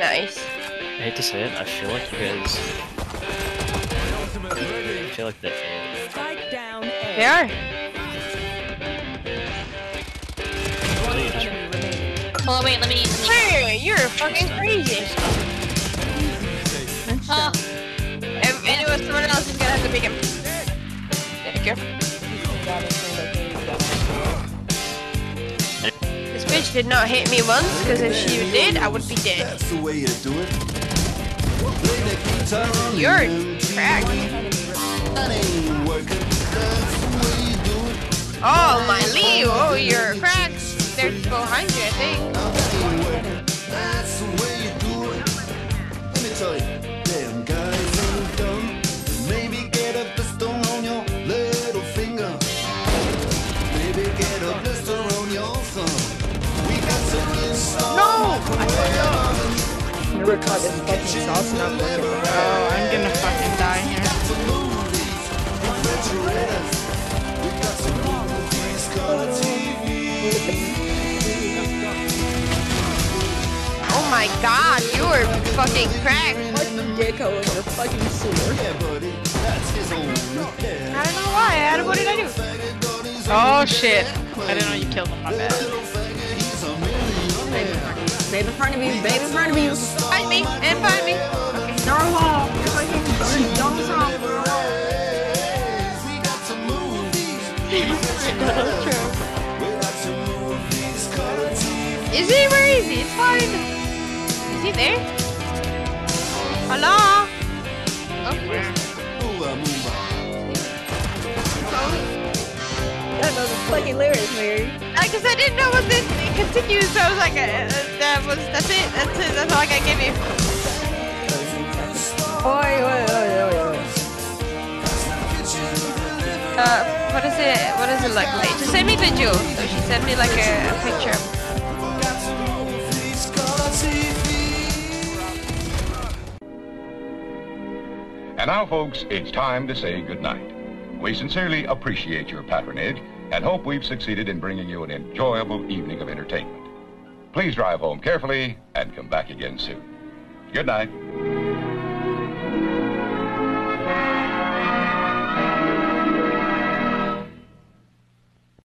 Nice. I hate to say it, I feel like you guys. I feel like they Spike down A. They are. One. Hold on, wait, let me. Let me Hey, you're fucking crazy. oh, If anyway, someone else is gonna have to pick him. Thank you. Bitch did not hit me once, because if she did, I would be dead. That's the way you do it. Play the guitar on You're cracked. That ain't working. That's the way you do it. Oh, my Leo, oh, you're cracked. They're behind you, I think. That ain't working. That's the way you do it. Let me tell you, damn guys ain't dumb. Maybe get a blister on your little We got to install No! Never caught this fucking sauce and I'm looking. Oh, I'm gonna fucking die here. some movies, refrigerators. We got some movies, color TV. Oh my god, you're fucking cracked. Fucking Gekko in your fucking sewer. Yeah, buddy, that's his own head. I don't know why. How- What did I do? Oh shit. I didn't know you killed him, my bad. Babe in front of you, babe in front of you. Find me and find me. Okay. Narwhal, you're fucking Donald Trump. We got some movies, we got some movies, color TV. Is he? Where is he? It's fine. Is he there? Hello? Oh, I don't know the fucking lyrics, Mary. I guess I didn't know what this continues, so I was like, uh, that was, that's it. That's it. That's all I can give you. Oi, oi, oi, oi, oi. Uh, what is it? What does it look like? Just send me jewel. So she sent me like a, a picture. And now, folks, it's time to say goodnight. We sincerely appreciate your patronage and hope we've succeeded in bringing you an enjoyable evening of entertainment. Please drive home carefully and come back again soon. Good night.